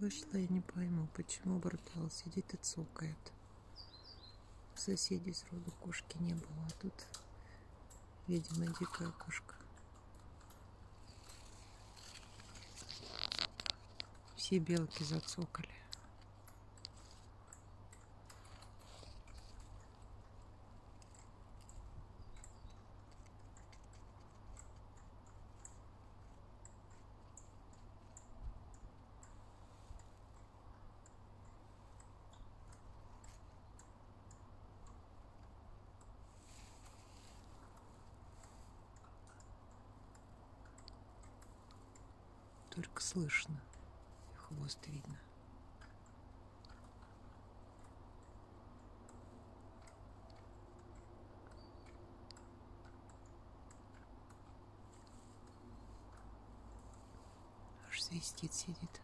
Вышла, я не пойму, почему Брутал сидит и цокает. Соседей сроду кошки не было, а тут, видимо, дикая кошка. Все белки зацокали. Только слышно, и хвост видно. Аж свистит, сидит.